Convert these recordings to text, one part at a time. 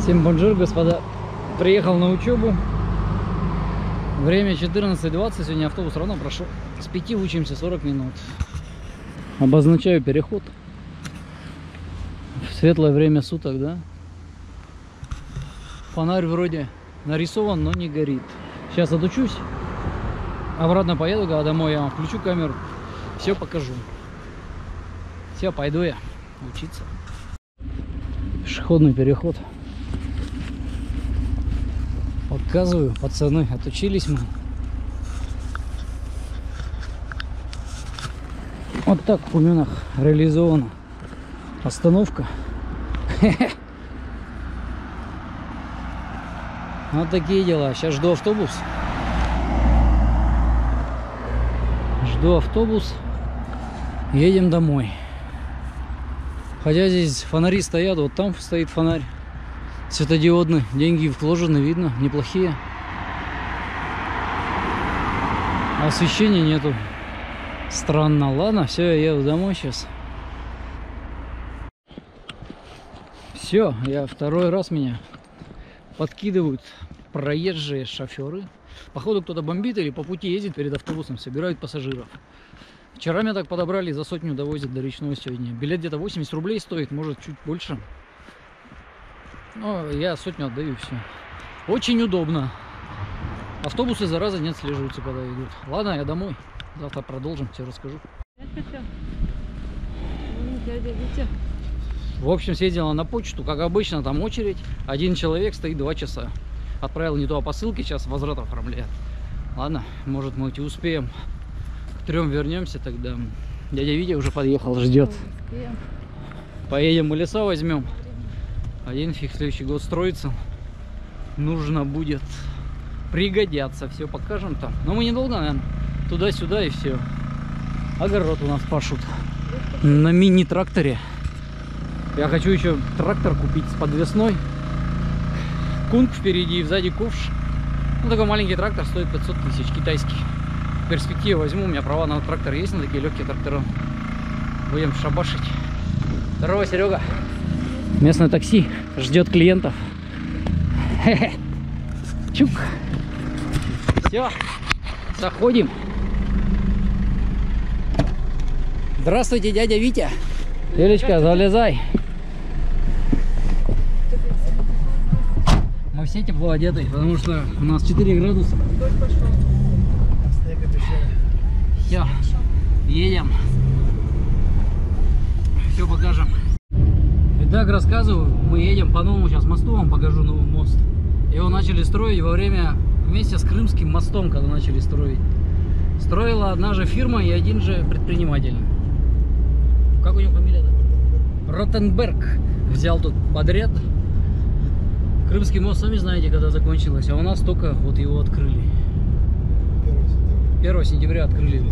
Всем bonjour, господа. Приехал на учебу. Время 14.20. Сегодня автобус рано пришел. С 5 учимся 40 минут. Обозначаю переход. В светлое время суток, да? Фонарь вроде нарисован, но не горит. Сейчас отучусь. Обратно поеду, когда домой я вам включу камеру. Все покажу. Все, пойду я учиться. Пешеходный переход. Показываю, пацаны, отучились мы. Вот так в Куменах реализована остановка. Вот такие дела. Сейчас жду автобус. Жду автобус. Едем домой. Хотя здесь фонари стоят, вот там стоит фонарь светодиодный. Деньги вложены, видно, неплохие. А освещения нету. Странно. Ладно, все, я еду домой сейчас. Все, я второй раз меня подкидывают проезжие шоферы. Походу кто-то бомбит или по пути ездит перед автобусом, собирают пассажиров. Вчера меня так подобрали, за сотню довозят до речного сегодня. Билет где-то 80 рублей стоит, может чуть больше. Но я сотню отдаю, все. Очень удобно. Автобусы, зараза, не отслеживаются, когда идут. Ладно, я домой. Завтра продолжим, все расскажу. Дядя Витя. В общем, съездила на почту, как обычно, там очередь. Один человек стоит два часа. Отправил не туда посылки, сейчас возврат оформляет. Ладно, может мы и успеем. К трем вернемся тогда. Дядя Витя уже подъехал, ждет. Поедем мы леса возьмем. Один фиг следующий год строится. Нужно будет пригодятся. Все покажем там. Но мы недолго, наверное. Туда-сюда и все. Огород у нас пашут. На мини-тракторе. Я хочу еще трактор купить с подвесной. Кунг впереди, сзади ковш. Ну, такой маленький трактор стоит 500 тысяч, китайский. В перспективе возьму, у меня права на трактор есть, на такие легкие трактора. Будем шабашить. Здорово, Серега. Местное такси ждет клиентов. Чук. Все, заходим. Здравствуйте, дядя Витя. Лилечка, залезай. Мы все тепло одеты, потому что у нас 4 градуса. Все, едем. Все покажем. Итак, рассказываю, мы едем по новому сейчас мосту, вам покажу новый мост. Его начали строить во время, вместе с Крымским мостом, когда начали строить. Строила одна же фирма и один же предприниматель. Как у него фамилия? Ротенберг взял тут подряд. Крымский мост, сами знаете, когда закончилось, а у нас только вот его открыли. 1 сентября открыли.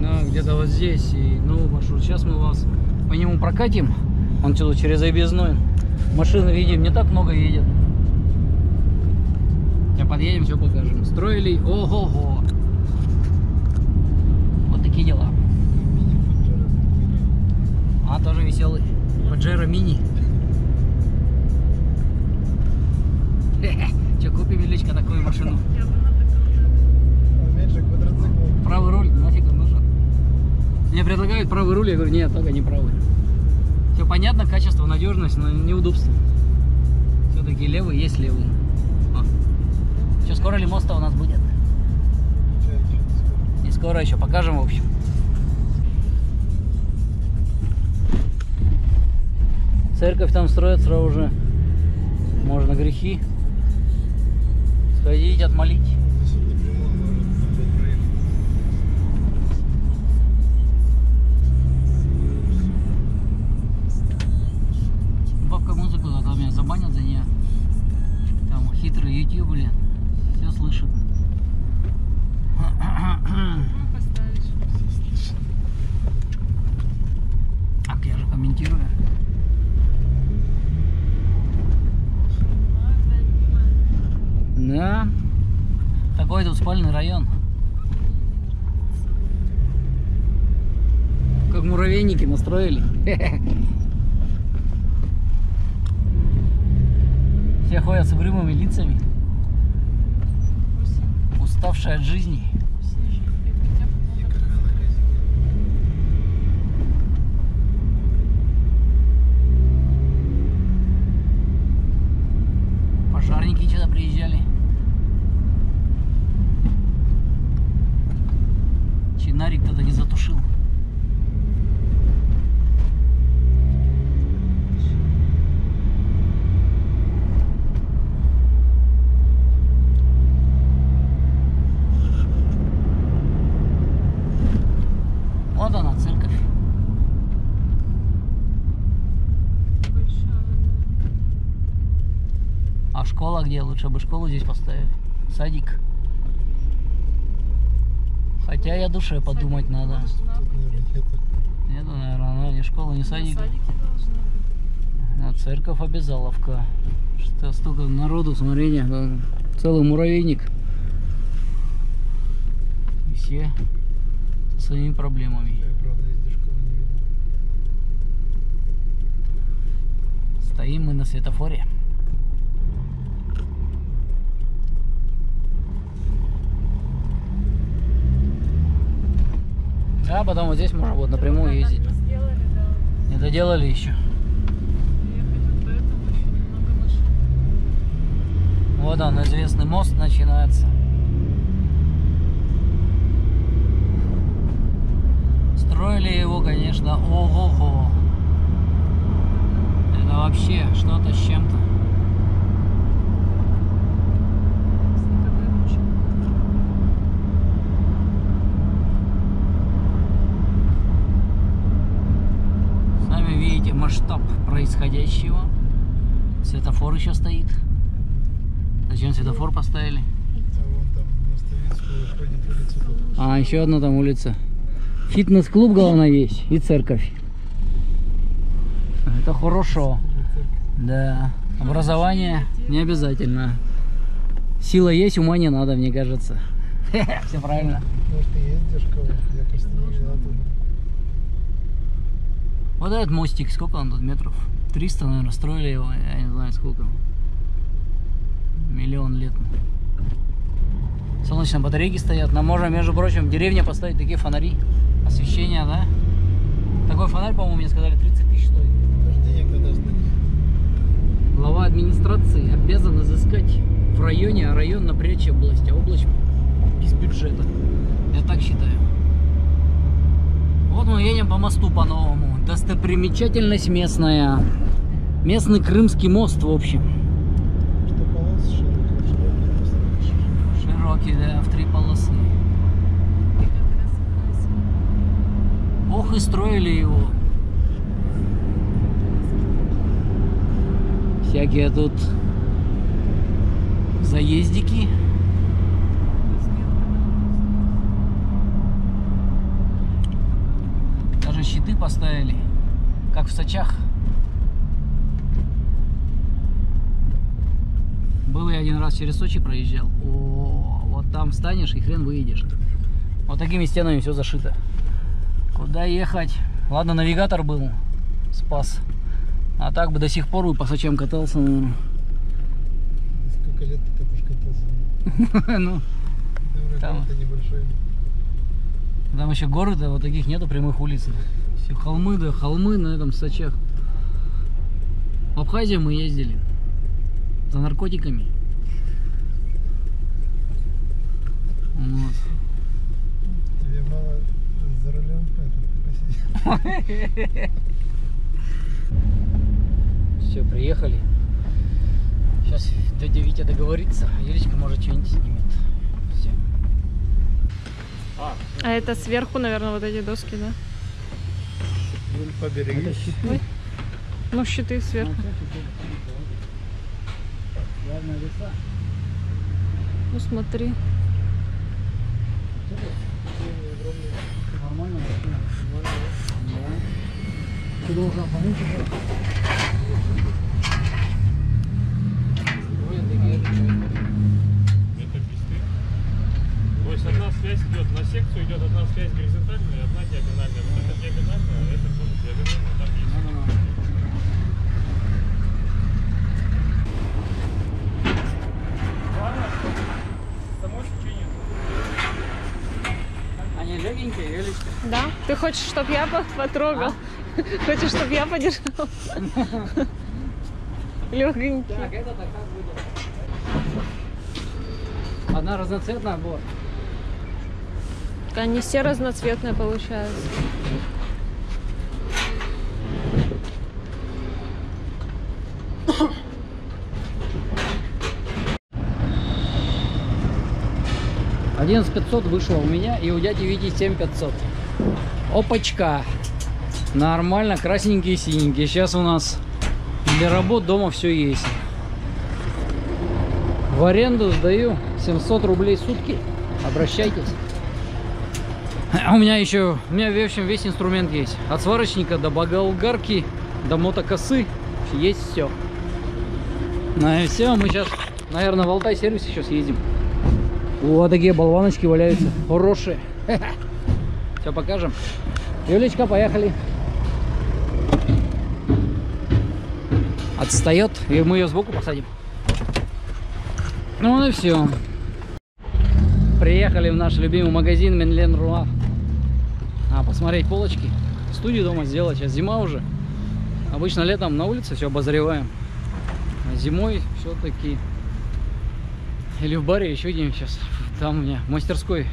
Ну, где-то вот здесь и новый маршрут. Сейчас мы вас по нему прокатим. Он что через объездной. Машины, видим, не так много едет. Сейчас подъедем, все покажем. Строили, ого-го. Вот такие дела. А, тоже веселый. Паджеро мини. Че, купим, Величка, такую машину? Правый руль, нафиг он нужен? Мне предлагают правый руль, я говорю, нет, только не правый. Все понятно, качество, надежность, но неудобство. Все-таки левый есть левый. Что, скоро ли мост у нас будет? Не скоро еще, покажем, в общем. Церковь там строят сразу же. Можно грехи сходить, отмолить. Забанят за нее. Там хитрый YouTube, блин. Все слышит. Так, я же комментирую. Да. Такой тут спальный район. Как муравейники настроили. ходят с угрюмыми лицами, уставшие от жизни. Пожарники что-то приезжали. Чинарик кто-то не затушил. Вот она, церковь. А школа где? Лучше бы школу здесь поставили. Садик. Хотя я душе подумать надо. Тут, наверное, нет. Наверное, она ни школа, ни садик. Садики должны быть. А церковь обязаловка. Что столько народу, смотрите, целый муравейник. И все со своими проблемами. Я, правда, везде школы не видел. Стоим мы на светофоре. Да, потом вот здесь можно вот напрямую ездить. Не доделали еще. Вот он, известный мост начинается. Строили его, конечно, ого-го. Это вообще что-то с чем-то. Снеговые тучи. Сами видите масштаб происходящего. Светофор еще стоит. Зачем светофор поставили? А еще одна там улица. Фитнес-клуб, главное, есть. И церковь. Это хорошо. Да. Образование не обязательно. Сила есть, ума не надо, мне кажется. Все правильно. Может, есть где школа? Я просто не. Вот этот мостик, сколько он тут метров? 300, наверное, строили его, я не знаю сколько. Миллион лет. Солнечные батарейки стоят. Нам можно, между прочим, в деревне поставить такие фонари. Освещение, да? Такой фонарь, по-моему, мне сказали, 30 тысяч стоит. На них. Глава администрации обязан изыскать в районе, а район напрячь область, а область без бюджета. Я так считаю. Вот мы едем по мосту по-новому. Достопримечательность местная. Местный крымский мост, в общем. Широкий, да, в три полосы. Ох и строили его. Всякие тут заездики. Даже щиты поставили, как в Сочах. Был я один раз через Сочи проезжал. О, вот там встанешь и хрен выедешь. Вот такими стенами все зашито. Куда ехать? Ладно, навигатор был, спас. А так бы до сих пор бы по Сочам катался, наверное. Сколько лет ты так уж катался? Ну, Там там еще горы-то вот таких нету прямых улиц. Все холмы, да, холмы на этом Сочах. В Абхазию мы ездили. За наркотиками. Вот. Тебе мало за рулем это. Все, приехали. Сейчас дядя Витя договорится, а Юлечка может что-нибудь снимет. Все. А это сверху, наверное, вот эти доски, да? Поберегись. щиты. Ну, щиты сверху. Главное леса. Ну, смотри. Ты должен песты. То есть одна связь идет на секцию, идет одна связь горизонтальная, одна диагональная. Да? Ты хочешь, чтобы я потрогал? А? Хочешь, чтобы я подержал? Легенький. Так, это так будет. Одна разноцветная вот. Они все разноцветные получаются. Одиннадцать пятьсот вышло у меня и у дяди Вити семь пятьсот. Опачка! Нормально, красненькие, синенькие. Сейчас у нас для работ дома все есть. В аренду сдаю 700 рублей в сутки. Обращайтесь. А у меня еще, у меня в общем весь инструмент есть. От сварочника до болгарки, до мотокосы. Есть все. Ну и все, мы сейчас, наверное, в Алтай сервис еще съездим. Вот такие болваночки валяются. Хорошие. Все покажем. Юлечка, поехали. Отстает, и мы ее сбоку посадим. Ну вот и все. Приехали в наш любимый магазин Менлен Руа. А, посмотреть полочки. Студию дома сделать. Сейчас зима уже. Обычно летом на улице все обозреваем. А зимой все-таки или в баре еще где сейчас. Там у меня мастерской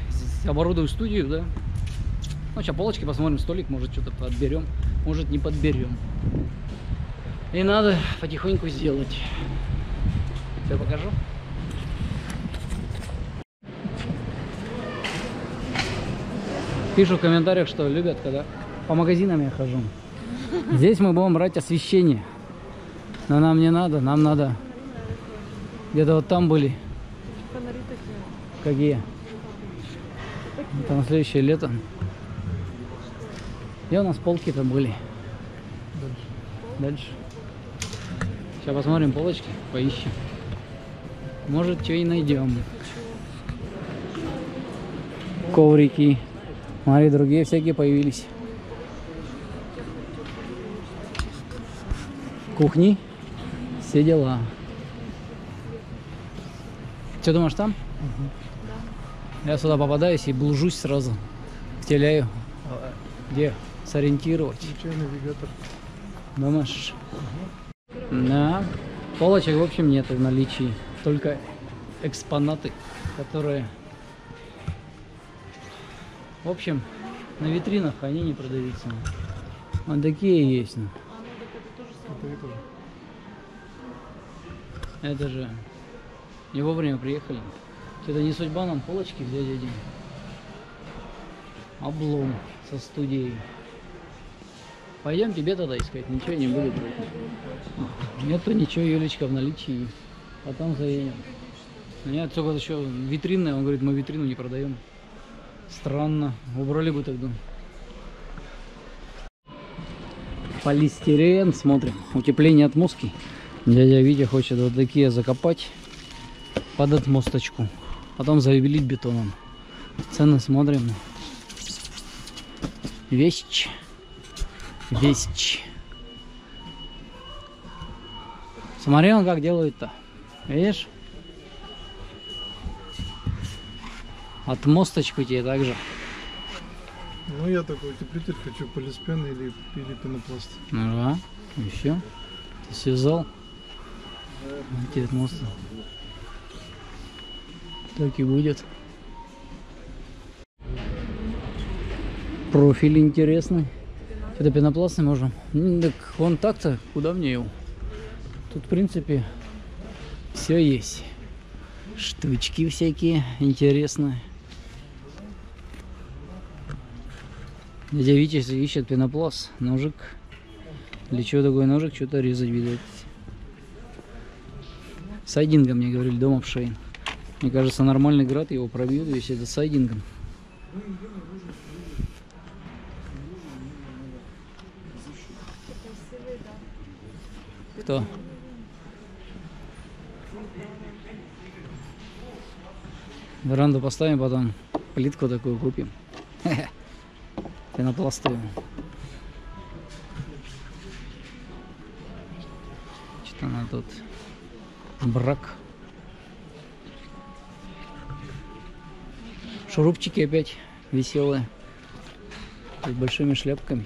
оборудую студию, да. Ну, сейчас полочки посмотрим, столик, может что-то подберем, может не подберем. И надо потихоньку сделать. Все покажу. Пишут в комментариях, что любят, когда по магазинам я хожу. Здесь мы будем брать освещение. Но нам не надо, нам надо. Где-то вот там были. Какие? Это на следующее лето. Где у нас полки-то были? Дальше. Сейчас посмотрим полочки, поищем. Может, что и найдем. Коврики. Смотри, другие всякие появились. Кухни. Все дела. Что думаешь там? Я сюда попадаюсь и блужусь сразу. Теляю. Где? Сориентировать. Навигатор. Думаешь? Да. Полочек, в общем, нет в наличии. Только экспонаты, которые... В общем, на витринах они не продаются. Вот такие есть. ну. Это же не вовремя приехали. Это не судьба нам полочки взять один. Облом со студией. Пойдем тебе тогда искать, ничего не брать. Нету ничего, Юлечка, в наличии. Потом заедем. У меня только еще витринная, он говорит, мы витрину не продаем. Странно, убрали бы тогда. Полистирен, смотрим, утепление отмостки. Дядя Витя хочет вот такие закопать под отмосточку. Потом завелить бетоном. Цены смотрим. Вещь. Вещь. Смотри, он как делает-то. Видишь? Отмосточку тебе также. Ну, я такой утеплитель хочу полиспен или, или пенопласт. Да. И все. Ты связал. Вот тебе мост. Так и будет. Профиль интересный. Это пенопластный можем. Ну, так он так-то, куда мне его? Тут, в принципе, все есть. Штучки всякие интересные. Дядя Витя ищет пенопласт, ножик. Для чего такой ножик? Что-то резать, видать. Сайдингом мне говорили, дома в Шейн. Мне кажется, нормальный град его пробьют, если это сайдингом. Кто? Веранду поставим, потом плитку такую купим. Пенопластовую. Что она тут? Брак. Шурупчики опять веселые. с большими шляпками.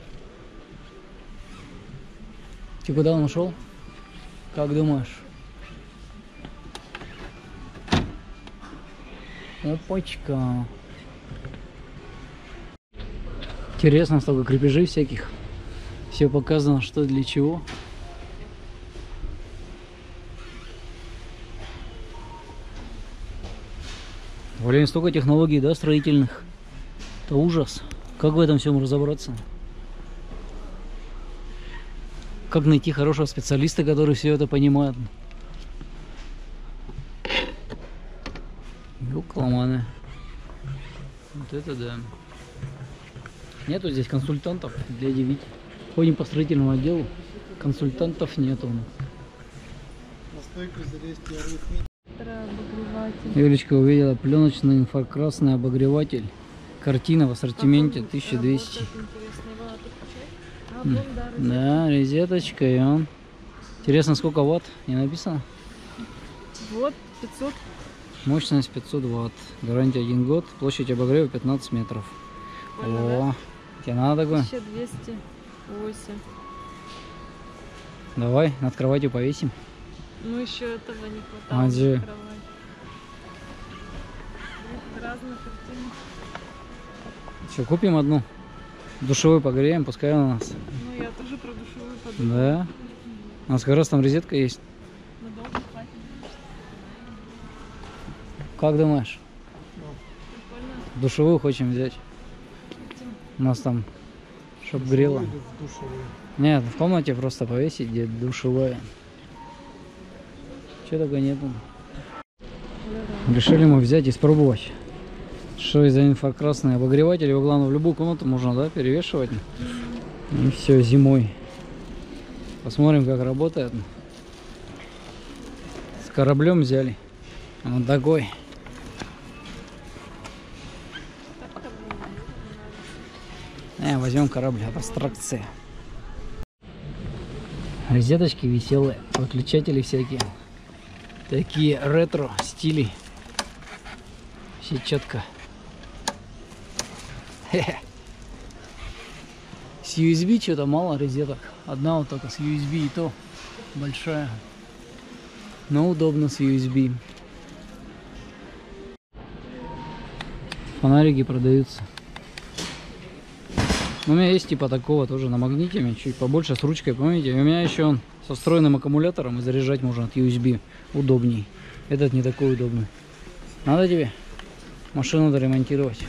Ты куда он ушел? Как думаешь? Опачка. Интересно, столько крепежей всяких. Все показано, что для чего. Блин, столько технологий, да, строительных. Это ужас. Как в этом всем разобраться? Как найти хорошего специалиста, который все это понимает? Юкламаны. Вот это да. Нету здесь консультантов для девять. Ходим по строительному отделу. Консультантов нету. у нас. Обогреватель. Юлечка увидела пленочный инфракрасный обогреватель. Картина в ассортименте Какой он? 1200. Работает интересно. Его надо включать? А, вон, да. Да, розеточка и он. Интересно, сколько ватт? Не написано? Вот, 500. Мощность 500 ватт. Гарантия 1 год. Площадь обогрева 15 метров. Прикольно, О, тебе надо такое? 1208. Давай, над кроватью повесим. Ну, еще этого не хватало. А Разные картины. Что, купим одну? Душевой погреем, пускай у нас. Ну, я тоже про душевую подумала. Да. У нас как раз там розетка есть. Как думаешь? Прикольно. Душевую хочем взять. У нас там, чтоб грело. В. Нет, в комнате просто повесить, где душевая. Че только нету. Решили мы взять и испробовать. Что из-за инфракрасный обогреватель, его главное в любую комнату можно, да, перевешивать. И все, зимой. Посмотрим, как работает. С кораблем взяли. Вот такой. Э, возьмем корабль, абстракция. Розеточки веселые, выключатели всякие. Такие ретро стили. Все четко. С USB что-то мало розеток. Одна вот только с USB и то большая. Но удобно с USB. Фонарики продаются. У меня есть типа такого тоже на магнитиме, чуть побольше с ручкой, помните? У меня еще он со встроенным аккумулятором и заряжать можно от USB удобней. Этот не такой удобный. Надо тебе машину доремонтировать.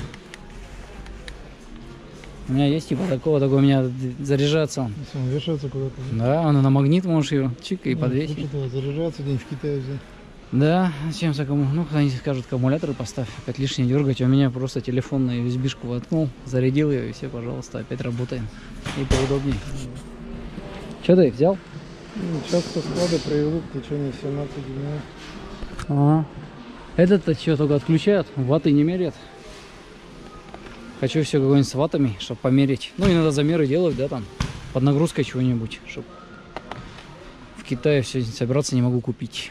У меня есть типа такого, такой у меня заряжается он. Если он вешается куда-то. да? Он на магнит можешь ее чик и Ну, подвесить. его заряжаться где-нибудь в Китае взять. Да, зачем за кому? Ну, они скажут, аккумуляторы поставь, опять лишнее дергать. У меня просто телефон на USB-шку воткнул, зарядил ее, и все, пожалуйста, опять работаем. И поудобнее. Че ты взял? Ну, сейчас со склада привезут в течение 17 дней. Ага. Этот-то что, только отключают? Ваты не меряют? Хочу все какой-нибудь с ватами, чтобы померить. Ну, иногда замеры делают, да, там, под нагрузкой чего-нибудь, чтобы в Китае все собираться не могу купить.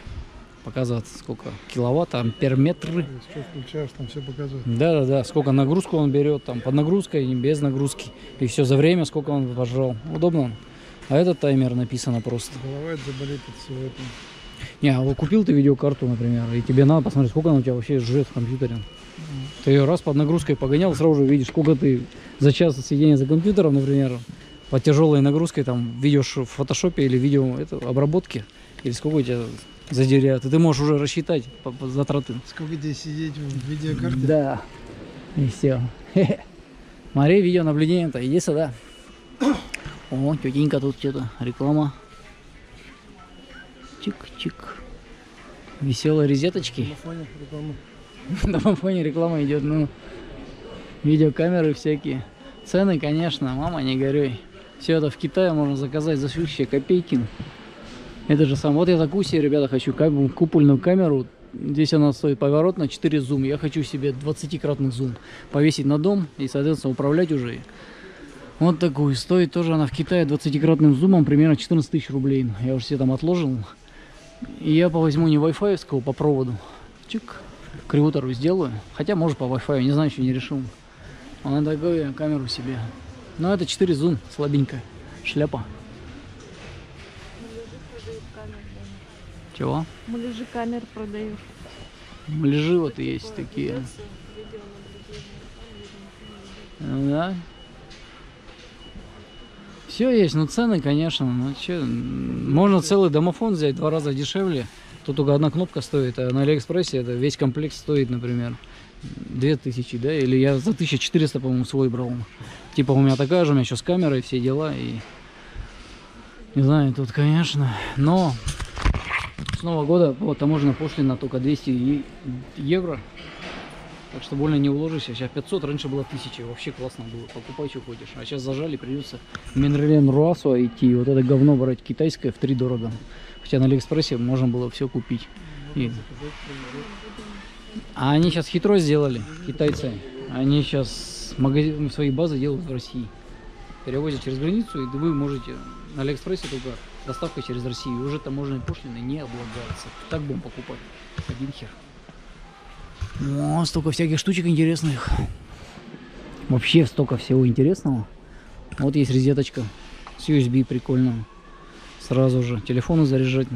Показывает, сколько киловатт, амперметры. Что включаешь, там все показывает. Да, да, да. Сколько нагрузку он берет, там под нагрузкой и без нагрузки. И все за время, сколько он пожрал. Удобно он. А этот таймер написано просто. Голова заболит от всего этого. Не, а вот купил ты видеокарту, например, и тебе надо посмотреть, сколько она у тебя вообще жрет в компьютере. Ты ее раз под нагрузкой погонял, сразу же видишь, сколько ты за час сидения за компьютером, например, под тяжелой нагрузкой там видишь в фотошопе или видео это, обработки, или сколько у тебя задерят, и ты можешь уже рассчитать по, по затраты. Сколько тебе сидеть в видеокарте? Да. И все. Смотри, видеонаблюдение-то, иди сюда. О, тетенька тут что-то, реклама. Чик-чик. Веселые розеточки. На фоне реклама идет, ну, видеокамеры всякие. Цены, конечно, мама, не горюй. Все это в Китае можно заказать за сущие копейки. Это же сам. Вот я такую себе, ребята, хочу купольную камеру. Здесь она стоит поворот на 4 зум. Я хочу себе 20-кратный зум повесить на дом и, соответственно, управлять уже. Вот такую. Стоит тоже она в Китае 20-кратным зумом примерно 14 тысяч рублей. Я уже себе там отложил. И я возьму не Wi-Fi по проводу. Чик. Кривутору сделаю. Хотя, может, по Wi-Fi. Не знаю, еще не решил. А на такую камеру себе Ну, это 4 зум, слабенькая. Шляпа. Чего? Муляжи камер продают. Лежи вот есть такие. Да. Все есть, но цены, конечно, ну че, можно целый домофон взять два раза дешевле. Тут только одна кнопка стоит, а на Алиэкспрессе это весь комплект стоит, например, 2000, да, или я за 1400, по-моему, свой брал. Типа у меня такая же, у меня еще с камерой все дела, и не знаю, тут, конечно, но с Нового года вот, таможенная пошлина только 200 е- евро. Так что больно не уложишься. Сейчас 500, раньше было 1000. Вообще классно было. Покупай, что хочешь. А сейчас зажали, придется Минрелен Руасуа идти. Вот это говно брать китайское в три дорого. Хотя на Алиэкспрессе можно было все купить. И- А они сейчас хитро сделали, китайцы. Они сейчас магазин, свои базы делают в России. Перевозят через границу, и вы можете на Алиэкспрессе только доставка через Россию. Уже таможенные пошлины не облагаются. Так будем покупать. Один хер. О, столько всяких штучек интересных. Вообще столько всего интересного. Вот есть розеточка с USB прикольная. Сразу же телефоны заряжать.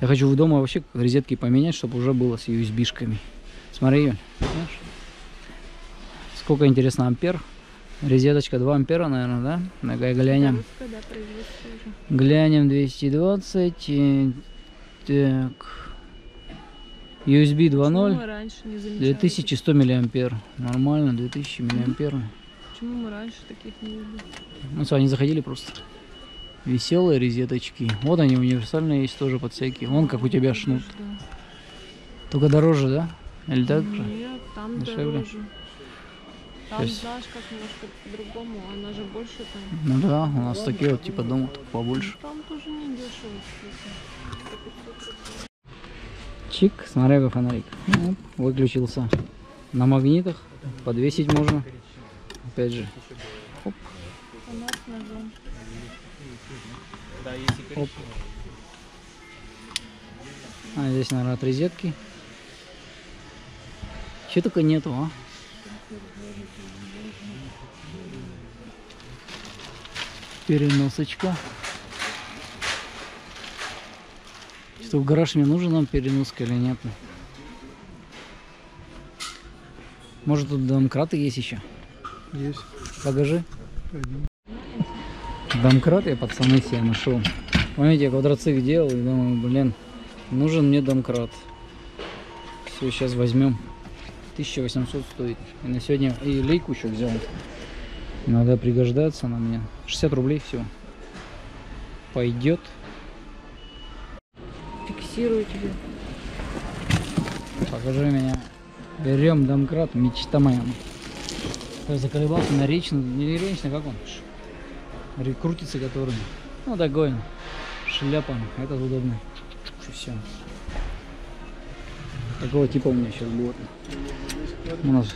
Я хочу в дома вообще розетки поменять, чтобы уже было с USB-шками. Смотри, Юль, видишь? Сколько интересно ампер. Розеточка 2 ампера, наверное, да? Давай глянем. Да. Глянем 220. э, Так. USB 2.0. Почему мы раньше не замечали? 2100 миллиампер. Нормально, 2000 миллиампер. Почему мы раньше таких не видели? Мы с вами заходили просто. Веселые розеточки. Вот они универсальные есть тоже под всякие. Вон как у тебя шнут. Только дороже, да? Или так же? Нет, там Дешевле? дороже. Там, знаешь, как немножко по-другому, она же больше там. Ну да, у нас такие вот типа дома только побольше. Ну, Там тоже не дешево, кстати. Чик, смотри, какой фонарик. Оп, выключился. На магнитах подвесить можно. Опять же. Ножом. Оп. А здесь, наверное, от розетки. Че только нету, а? Переносочка. Что в гараж мне нужен нам переноска или нет? Может тут домкраты есть еще? Есть. Покажи. Пойдем. Домкрат я, пацаны, себе нашел. Помните, я квадроцикл делал и думаю, блин, нужен мне домкрат. Все, сейчас возьмем. 1800 стоит. И на сегодня и лейку еще взял. Иногда пригождается она мне. 60 рублей все. Пойдет. Фиксирую тебе. Покажи меня. Берем домкрат, мечта моя. Я заколебался на речный, не речный, как он? Ш- ре- Крутится который. Ну такой. Шляпа. Этот удобный. Все. Такого типа у меня сейчас будет. У нас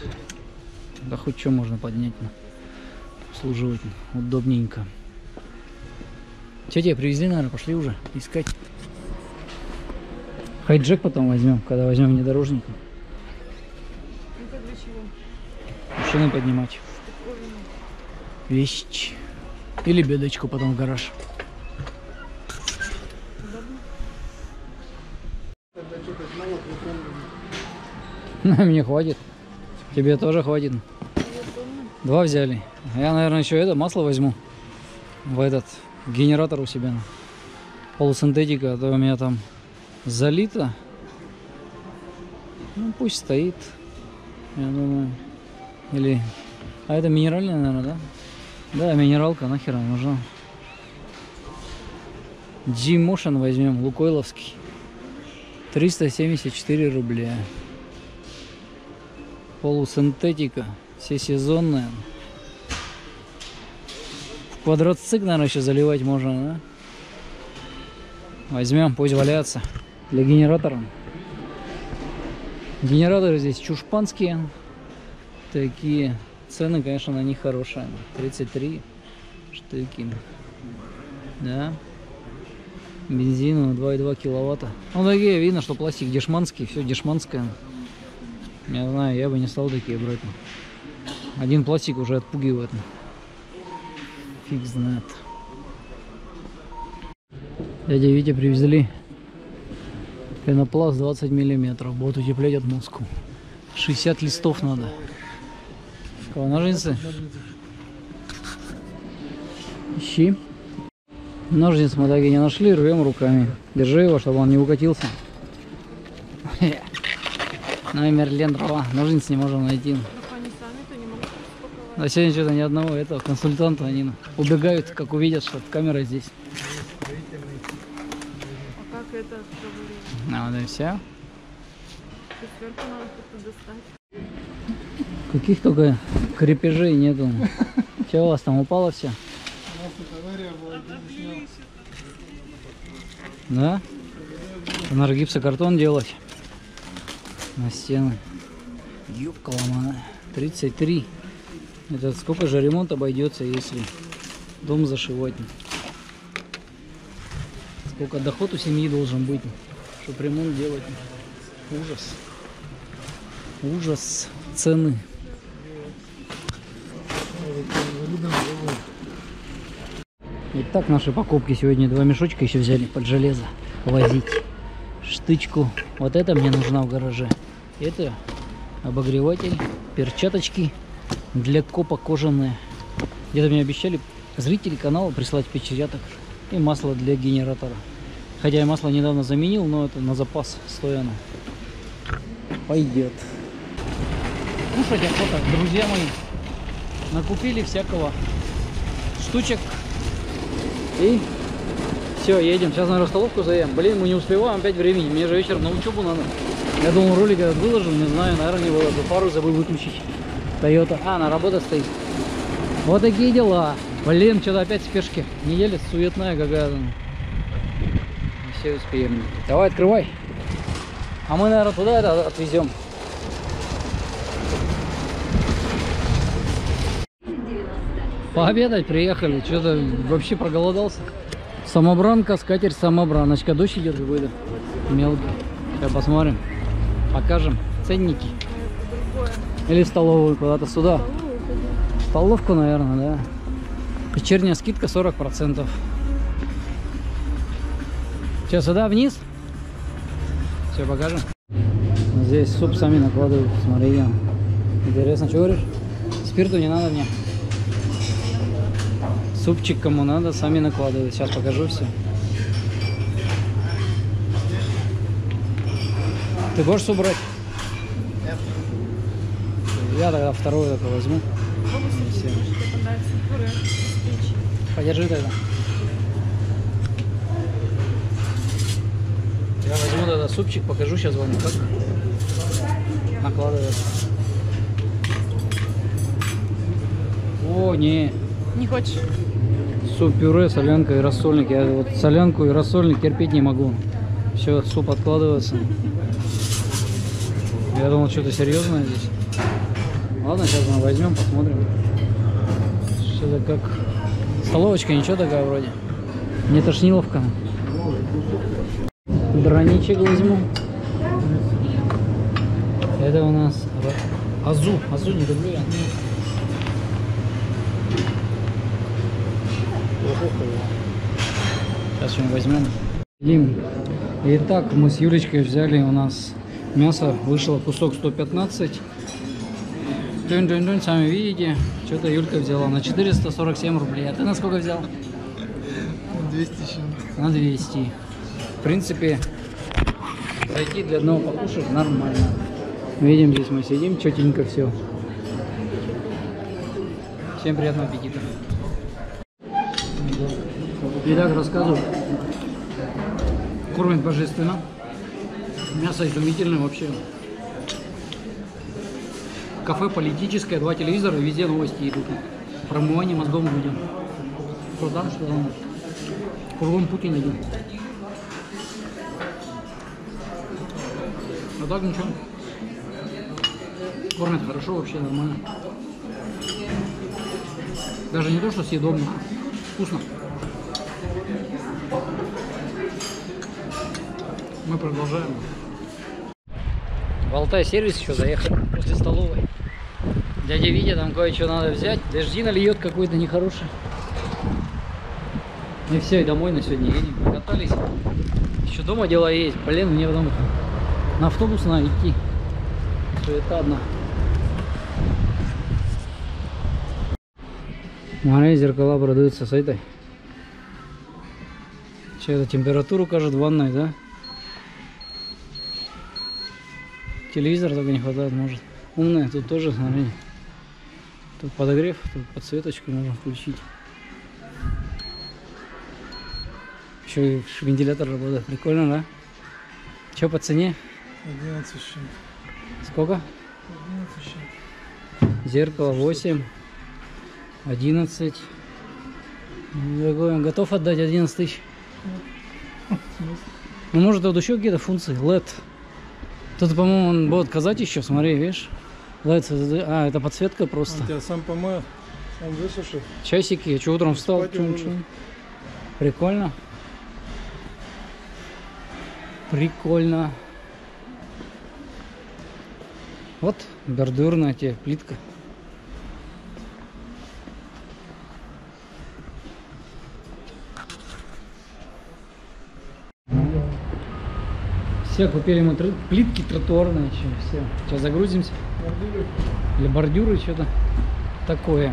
да хоть что можно поднять. ну. Обслуживать удобненько. Че тебе привезли, наверное, пошли уже искать. Хайджек потом возьмем, когда возьмем внедорожник. Это для чего? Машины поднимать. Такое. Вещь. Или бедочку потом в гараж. Мне хватит. Тебе тоже хватит. Два взяли. Я, наверное, еще это масло возьму. В этот генератор у себя. Полусинтетика, а то у меня там залито. Ну пусть стоит. Я думаю. Или. А это минеральная, наверное, да? Да, минералка нахер она нужна. G-Motion возьмем, Лукойловский. 374 рубля. Полусинтетика, всесезонная. В квадроцикл, наверное, еще заливать можно, да? Возьмем, пусть валяется. Для генератора. Генераторы здесь чушпанские. Такие. Цены, конечно, на них хорошие. 33 штуки. Да. Бензину 2,2 киловатта. Ну, такие, видно, что пластик дешманский, все дешманское. Не знаю, я бы не стал такие брать. Один пластик уже отпугивает. фиг знает. Дядя Витя привезли пенопласт 20 миллиметров. Будут утеплять отмостку. 60 листов надо. Кого, ножницы? Ищи. Ножниц мы так и не нашли, рвем руками. Держи его, чтобы он не укатился. Номер Лендрова. Ножниц не можем найти. А сегодня что-то ни одного этого консультанта они убегают, как увидят, что камера здесь. А как это? А вот и все. Надо достать. Каких только крепежей нету. Че у вас там упало все? У нас тут авария была, где не снял. Да? Надо гипсокартон делать на стены. Ёбка ломаная. 33. Это сколько же ремонт обойдется, если дом зашивать? Сколько доход у семьи должен быть, чтобы ремонт делать? Ужас. Ужас. Цены. Итак, наши покупки сегодня два мешочка еще взяли под железо возить. Штычку. Вот это мне нужна в гараже. Это обогреватель, перчаточки для копа кожаные. Где-то мне обещали зрители канала прислать перчаток и масло для генератора. Хотя я масло недавно заменил, но это на запас стояно. Пойдет. Кушать охота, друзья мои. Накупили всякого штучек и все, едем. Сейчас, наверное, столовку заем. Блин, мы не успеваем, опять времени. Мне же вечером на учебу надо. Я думал, ролик этот выложил, не знаю, наверное, не выложил. Пару забыл выключить. Тойота. А, на работа стоит. Вот такие дела. Блин, что-то опять в спешке. Неделя суетная какая-то. Все успеем. Давай, открывай. А мы, наверное, туда это отвезем. Пообедать приехали. Что-то вообще проголодался. Самобранка, скатерть самобраночка. Дождь идет какой-то. Мелкий. Сейчас посмотрим. Покажем ценники. Или столовую куда-то сюда. Столовку, наверное, да. Вечерняя скидка 40%. Сейчас сюда вниз. Все покажем. Здесь суп сами накладывают. Смотри. я. Интересно, что говоришь? Спирту не надо мне. Супчик кому надо, сами накладывают. Сейчас покажу все. Ты будешь суп брать? Я тогда второй только возьму. Что. Подержи тогда. Я возьму тогда супчик, покажу сейчас вам, как накладывать. О, не, Не хочешь? суп-пюре, солянка и рассольник. Я вот солянку и рассольник терпеть не могу. Все, суп откладывается. Я думал, что-то серьезное здесь. Ладно, сейчас мы возьмем, посмотрим. Что-то как... Столовочка ничего такая вроде. Не тошниловка. Драничек возьму. Это у нас Азу. Азу не люблю я. Сейчас что возьмем. Лим. Итак, мы с Юлечкой взяли у нас мясо. Вышло кусок 115. Тюнь-тюнь-тюнь, сами видите. Что-то Юлька взяла на 447 рублей. А ты на сколько взял? 200 с чем-то. На 200. В принципе, зайти для одного покушать нормально. Видим, здесь мы сидим, четенько все. Всем приятного аппетита. Итак, рассказываю. Кормят божественно. Мясо изумительное вообще. Кафе политическое, два телевизора, везде новости идут. Промывание мозгов людям. Что что там. Кругом Путин идет. Так ничего. Кормят хорошо вообще, нормально. Даже не то, что съедобно. Вкусно. Мы продолжаем. В Алтай сервис еще заехали после столовой. Дядя Витя там кое-что надо взять. Дожди нальет какой-то нехороший. И все, и домой на сегодня едем. Покатались. Еще дома дела есть. Блин, мне потом на автобус надо идти. Суета одна. Смотри, зеркала продаются с этой. Что это, температуру кажет в ванной, да? Телевизор только не хватает, может. Умная, тут тоже, смотри. Тут подогрев, тут подсветочку можно включить. Еще и вентилятор работает. Прикольно, да? Че по цене? 11 с чем-то. Сколько? 11 с чем-то. Зеркало 8, 11. Дорогой, он готов отдать 11 тысяч? Ну, может, тут еще какие-то функции. LED. Тут, по-моему, он будет казать еще, смотри, видишь? LED, а, это подсветка просто. Он тебя сам помыл, сам высушил. Часики, я что утром встал? Чум- чум. Прикольно. Прикольно. Вот, бордюрная тебе плитка. Все, купили мы тры- плитки тротуарные еще, все. Сейчас загрузимся. Или бордюры, что-то такое.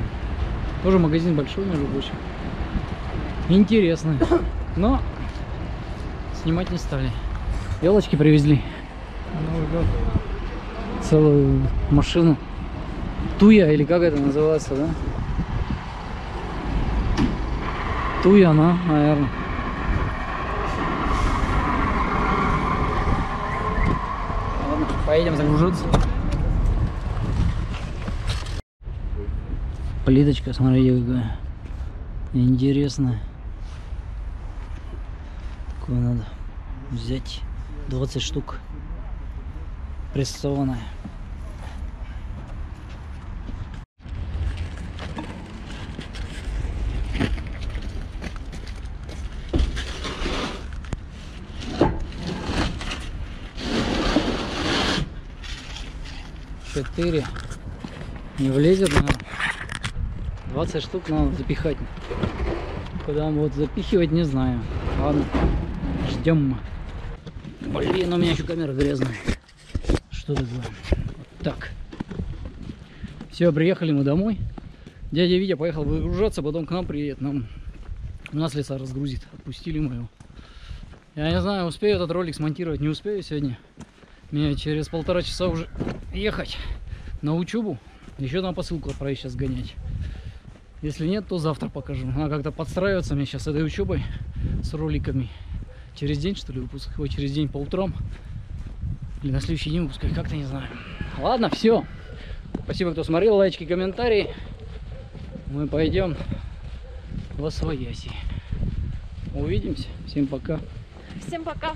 Тоже магазин большой, между прочим. Интересный. Но снимать не стали. Елочки привезли. Новый год. Целую машину. Туя, или как это называется, да? Туя, она, наверное. Ладно, поедем загружаться. Плиточка, смотрите, какая интересная. Такую надо взять 20 штук. Прессованная. Четыре. Не влезет, наверное. 20 штук надо запихать. Куда будет запихивать, не знаю. Ладно, ждем. Блин, у меня еще камера грязная. Что такое? Вот так. Все, приехали мы домой. Дядя Витя поехал выгружаться, потом к нам приедет. Нам у нас леса разгрузит. Отпустили мы его. Я не знаю, успею этот ролик смонтировать, не успею сегодня. Мне через полтора часа уже ехать на учебу. Еще на посылку отправить сейчас гонять. Если нет, то завтра покажу. Надо как-то подстраиваться мне сейчас этой учебой, с роликами. Через день, что ли, выпуск? Ой, через день по утрам. Или на следующий день выпускать, как-то не знаю. Ладно, все. Спасибо, кто смотрел, лайки, комментарии. Мы пойдем во свояси. Увидимся. Всем пока. Всем пока.